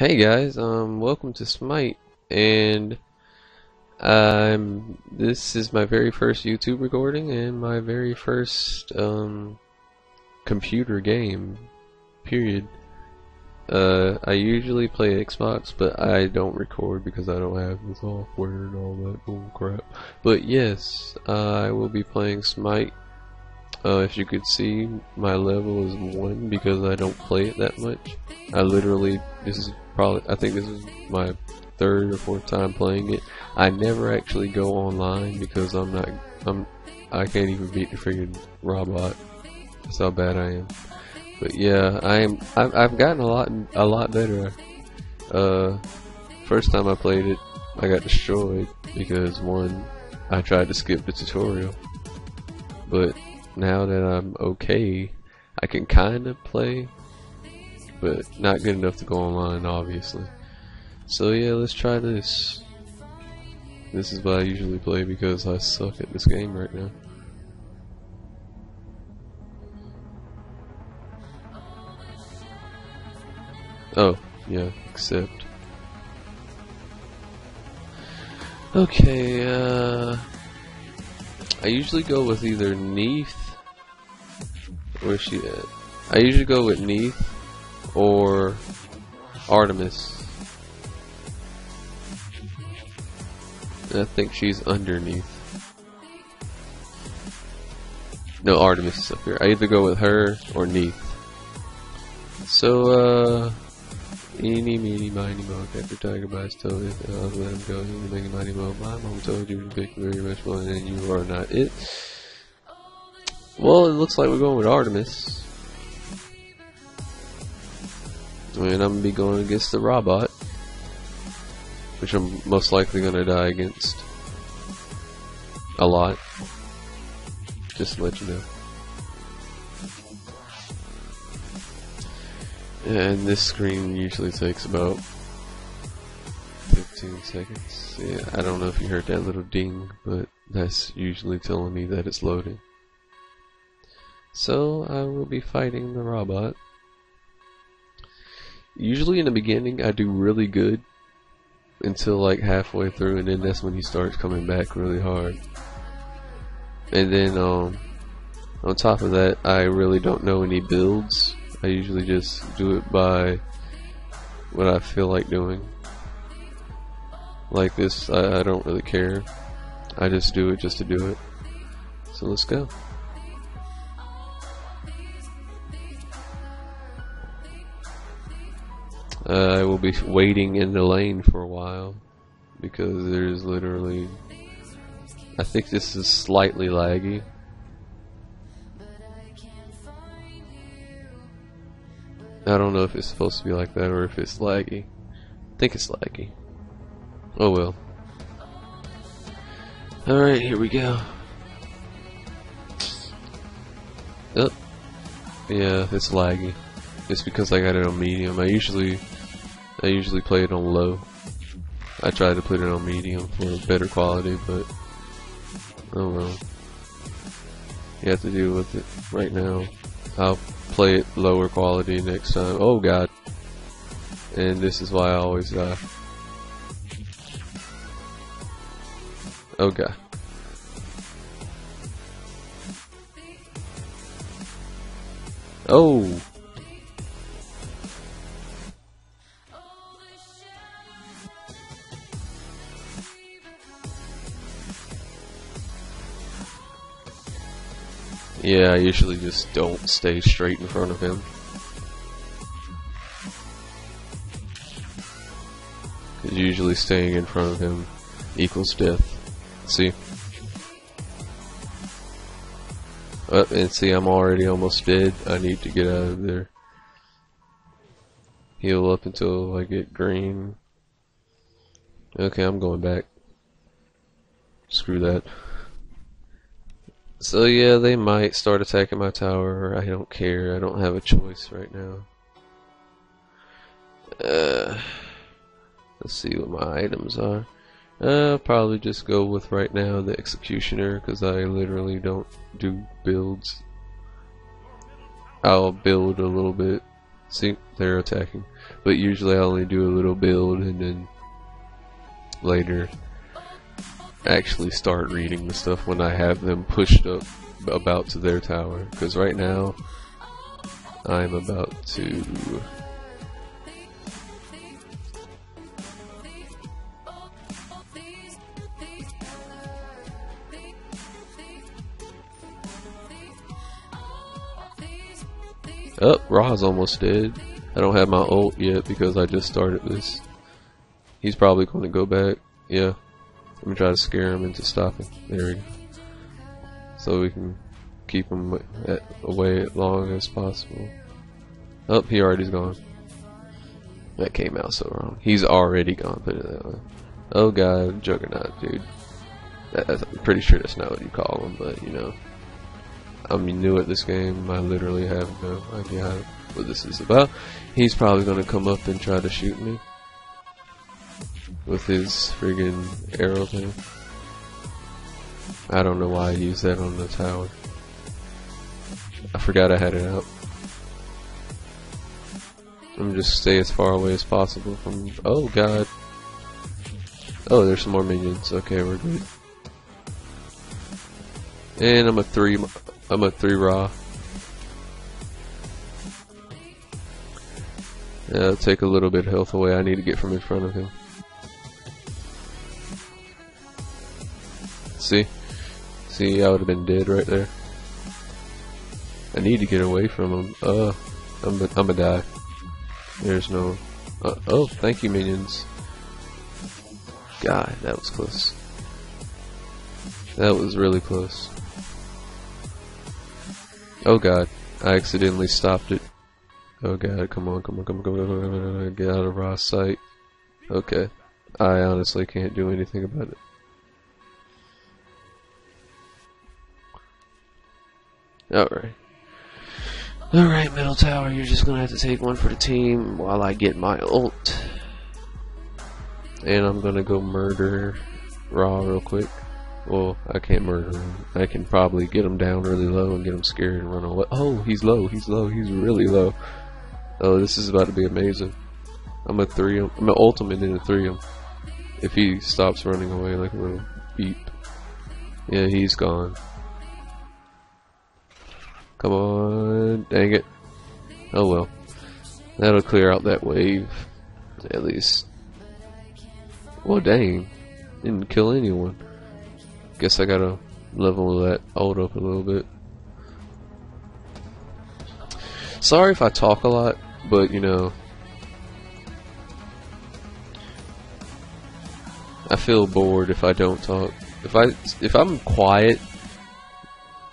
Hey guys, um, welcome to Smite, and um, this is my very first YouTube recording and my very first um, computer game. Period. Uh, I usually play Xbox, but I don't record because I don't have the software and all that bull crap. But yes, I will be playing Smite. Uh, if you could see, my level is 1 because I don't play it that much. I literally, this is probably, I think this is my third or fourth time playing it. I never actually go online because I'm not, I'm, I can't even beat the freaking robot. That's how bad I am. But yeah, I am, I've, I've gotten a lot, a lot better. Uh, first time I played it, I got destroyed because one, I tried to skip the tutorial. But now that I'm okay, I can kind of play, but not good enough to go online, obviously. So yeah, let's try this. This is what I usually play because I suck at this game right now. Oh, yeah, accept. Okay, uh... I usually go with either Neith Where's she at? I usually go with Neith or Artemis. I think she's underneath. No, Artemis is up here. I either go with her or Neith. So, uh, eeny, meeny, miny, mo, the tiger his toe, I'll let him go, eeny, meeny, miny, mo, my mom told you to pick very much fun and you are not it. Well, it looks like we're going with Artemis. And I'm gonna be going against the robot. Which I'm most likely gonna die against. A lot. Just to let you know. And this screen usually takes about 15 seconds. Yeah, I don't know if you heard that little ding, but that's usually telling me that it's loading. So I will be fighting the robot. Usually in the beginning I do really good until like halfway through and then that's when he starts coming back really hard. And then um, on top of that I really don't know any builds. I usually just do it by what I feel like doing. Like this I, I don't really care. I just do it just to do it. So let's go. Uh, I will be waiting in the lane for a while because there's literally I think this is slightly laggy. I don't know if it's supposed to be like that or if it's laggy. I think it's laggy. Oh well. Alright here we go. Oh yeah it's laggy. It's because I got it on medium. I usually I usually play it on low. I try to put it on medium for better quality, but oh well. You have to deal with it right now. I'll play it lower quality next time. Oh god. And this is why I always die. Oh god. Oh! Yeah, I usually just don't stay straight in front of him. Because usually staying in front of him equals death. See? Oh, and see, I'm already almost dead. I need to get out of there. Heal up until I get green. Okay, I'm going back. Screw that. So yeah, they might start attacking my tower. I don't care. I don't have a choice right now. Uh, let's see what my items are. Uh, probably just go with right now the executioner because I literally don't do builds. I'll build a little bit See, they're attacking. But usually I only do a little build and then later actually start reading the stuff when I have them pushed up about to their tower. Because right now I'm about to Oh, Ra's almost dead. I don't have my ult yet because I just started this. He's probably going to go back. Yeah. Let me try to scare him into stopping. There we go. So we can keep him at, eh, away as long as possible. Oh, he already's gone. That came out so wrong. He's already gone, put it that way. Oh god, Juggernaut, dude. That, I'm pretty sure that's not what you call him, but you know. I'm new at this game. I literally have no idea what this is about. He's probably gonna come up and try to shoot me with his friggin' arrow thing. I don't know why I used that on the tower. I forgot I had it out. I'm just stay as far away as possible from. Oh god. Oh, there's some more minions. Okay, we're good. And I'm a three. I'm a three Ra. Yeah, will take a little bit of health away. I need to get from in front of him. See? See, I would have been dead right there. I need to get away from him. Uh, I'm I'm gonna die. There's no. Uh, oh, thank you, minions. God, that was close. That was really close. Oh god, I accidentally stopped it. Oh god, come on, come on, come on, come on, come on, come on, get out of Ra's sight. Okay, I honestly can't do anything about it. Alright. Alright, middle tower, you're just gonna have to take one for the team while I get my ult. And I'm gonna go murder Ra real quick. Well, I can't murder him. I can probably get him down really low and get him scared and run away. Oh, he's low, he's low, he's really low. Oh, this is about to be amazing. I'm a three him. I'm an ultimate in a three him. If he stops running away like a little beep. Yeah, he's gone. Come on, dang it. Oh well. That'll clear out that wave. At least. Well, dang. Didn't kill anyone. Guess I gotta level that ult up a little bit. Sorry if I talk a lot, but you know, I feel bored if I don't talk. If I if I'm quiet,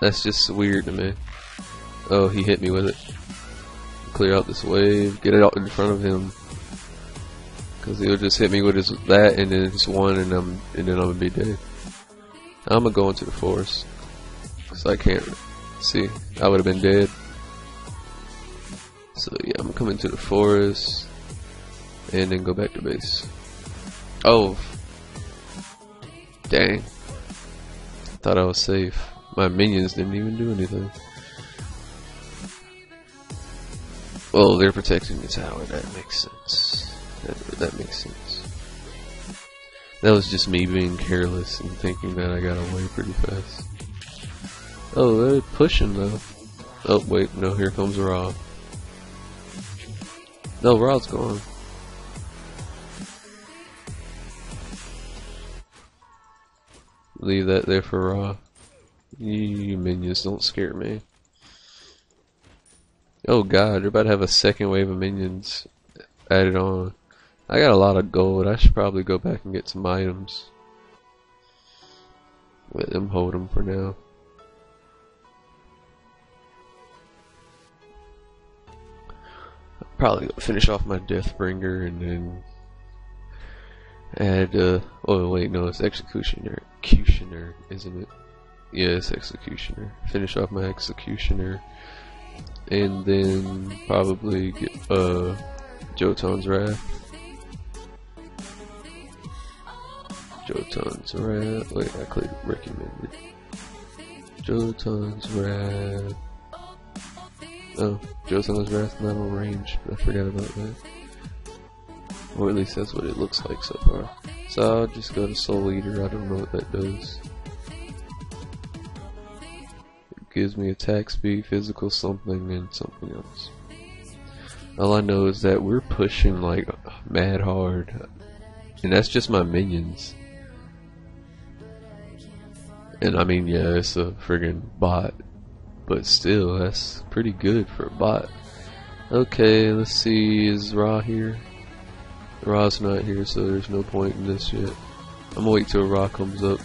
that's just weird to me. Oh, he hit me with it. Clear out this wave, get it out in front of him, because he'll just hit me with his that, and then just one, and I'm and then I'm gonna be dead. I'm gonna go into the forest. Cause I can't see. I would have been dead. So yeah, I'm coming to the forest. And then go back to base. Oh. Dang. Thought I was safe. My minions didn't even do anything. Well, they're protecting the tower. That makes sense. That, that makes sense. That was just me being careless and thinking that I got away pretty fast. Oh, they're pushing though. Oh, wait, no, here comes Ra. No, Ra's gone. Leave that there for Ra. You minions don't scare me. Oh god, they're about to have a second wave of minions added on. I got a lot of gold. I should probably go back and get some items. Let them hold them for now. probably finish off my Deathbringer and then add, uh, oh wait, no, it's Executioner. Executioner, isn't it? Yeah, Executioner. Finish off my Executioner. And then probably get, uh, Jotunn's Wrath. Jotunn's Wrath. Wait, I clicked recommended. Jotunn's Wrath. Oh, Jotunn's Wrath Metal range. I forgot about that. Or at least that's what it looks like so far. So I'll just go to Soul Eater. I don't know what that does. Gives me attack speed, physical something, and something else. All I know is that we're pushing like mad hard. And that's just my minions. And I mean, yeah, it's a friggin' bot. But still, that's pretty good for a bot. Okay, let's see, is Ra here? Ra's not here, so there's no point in this yet. I'm gonna wait till Ra comes up.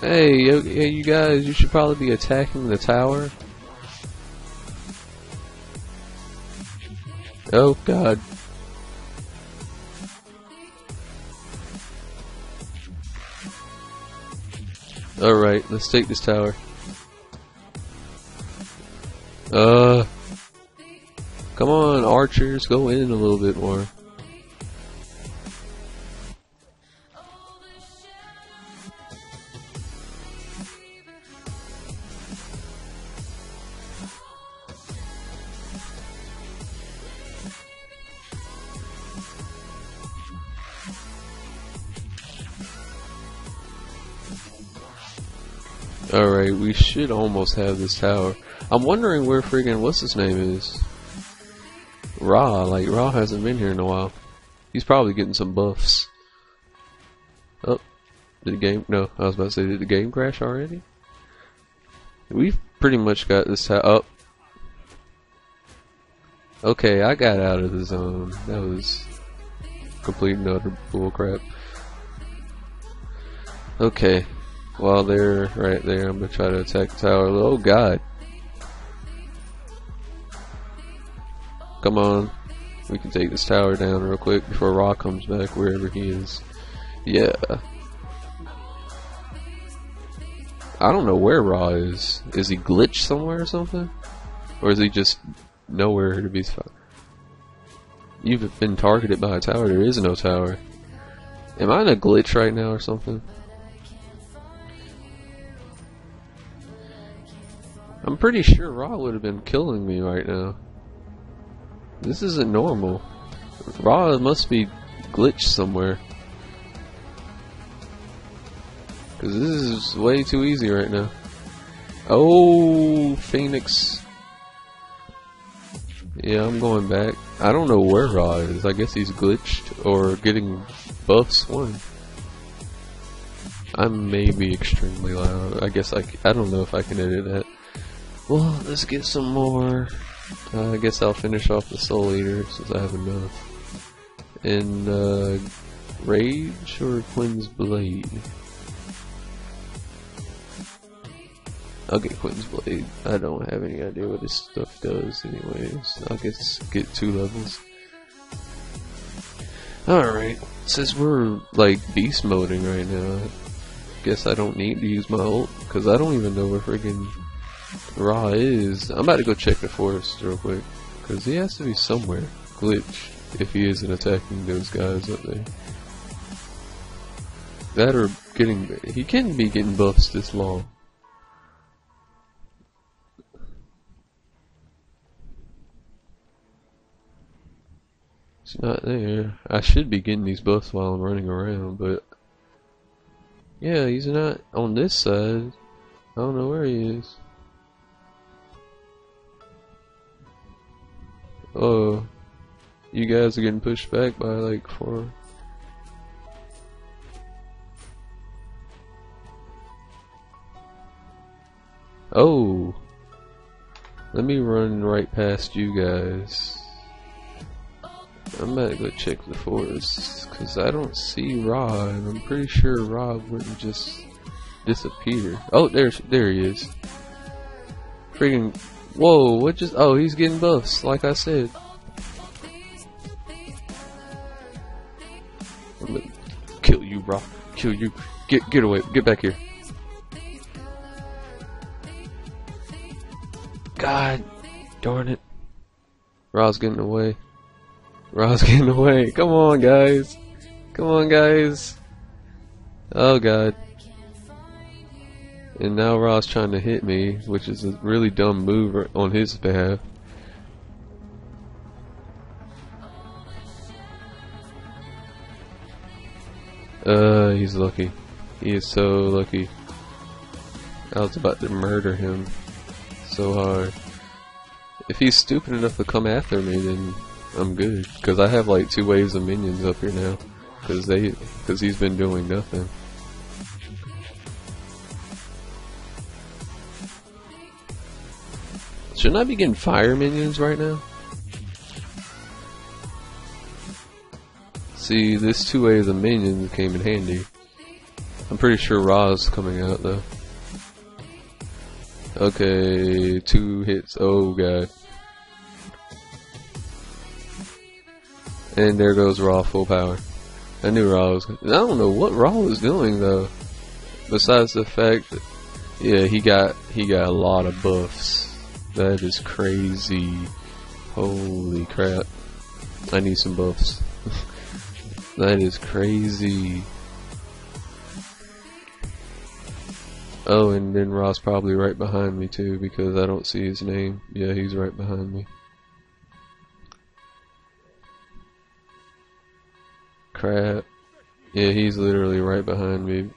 Hey, yo, you guys, you should probably be attacking the tower. Oh, God. Alright, let's take this tower. Uh... Come on, archers, go in a little bit more. Alright, we should almost have this tower. I'm wondering where friggin' what's his name is. Ra, like Ra hasn't been here in a while. He's probably getting some buffs. Oh, did the game? No, I was about to say, did the game crash already? We've pretty much got this up. Oh. Okay, I got out of the zone. That was complete and utter bullcrap. Okay, while they're right there, I'm gonna try to attack the tower. Oh god. Come on. We can take this tower down real quick before Ra comes back wherever he is. Yeah. I don't know where Ra is. Is he glitched somewhere or something? Or is he just nowhere to be found? You've been targeted by a tower. There is no tower. Am I in a glitch right now or something? I'm pretty sure Ra would have been killing me right now. This isn't normal. Ra must be glitched somewhere. Because this is way too easy right now. Oh, Phoenix. Yeah, I'm going back. I don't know where Ra is. I guess he's glitched or getting buffs one. I may be extremely loud. I guess I, I don't know if I can edit that. Well, let's get some more. Uh, I guess I'll finish off the Soul Eater since I have enough. And, uh, Rage or Quinn's Blade? I'll get Quinn's Blade. I don't have any idea what this stuff does anyways. I'll get, get two levels. Alright, since we're, like, beast moding right now, I guess I don't need to use my ult, because I don't even know where friggin' Ra is. I'm about to go check the forest real quick. Because he has to be somewhere. Glitch. If he isn't attacking those guys up there. That or getting. He can be getting buffs this long. It's not there. I should be getting these buffs while I'm running around, but. Yeah, he's not on this side. I don't know where he is. Oh, you guys are getting pushed back by like four. Oh, let me run right past you guys. I'm to go check the forest because I don't see and I'm pretty sure Rob wouldn't just disappear. Oh, there's there he is. Freaking Whoa, what just- oh, he's getting buffs, like I said. Kill you, bro. Kill you. Get, get away. Get back here. God darn it. Ra's getting away. Ra's getting away. Come on, guys. Come on, guys. Oh, God. And now Ra's trying to hit me, which is a really dumb move on his behalf. Uh, he's lucky. He is so lucky. I was about to murder him so hard. If he's stupid enough to come after me, then I'm good. Because I have like two waves of minions up here now. Because they, because he's been doing nothing. Shouldn't I be getting fire minions right now? See, this two waves of the minions came in handy. I'm pretty sure Ra's coming out though. Okay, two hits. Oh god. And there goes Ra full power. I knew Ra was. I don't know what Ra was doing though. Besides the fact that, yeah, he got he got a lot of buffs. That is crazy. Holy crap. I need some buffs. that is crazy. Oh, and then Ra's probably right behind me too because I don't see his name. Yeah, he's right behind me. Crap. Yeah, he's literally right behind me.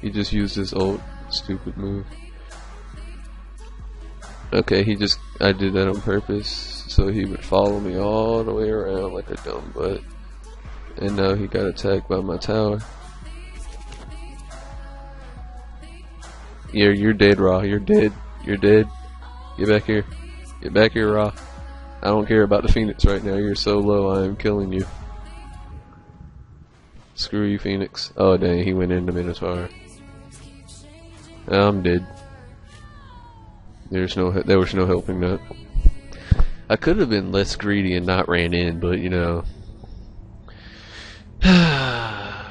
He just used his ult stupid move. Okay, he just, I did that on purpose, so he would follow me all the way around like a dumb butt. And now he got attacked by my tower. You're, you're dead, Ra. You're dead. You're dead. Get back here. Get back here, Ra. I don't care about the Phoenix right now. You're so low, I am killing you. Screw you, Phoenix. Oh, dang, he went into Minotaur. I'm dead. There's no there was no helping that. I could have been less greedy and not ran in, but you know.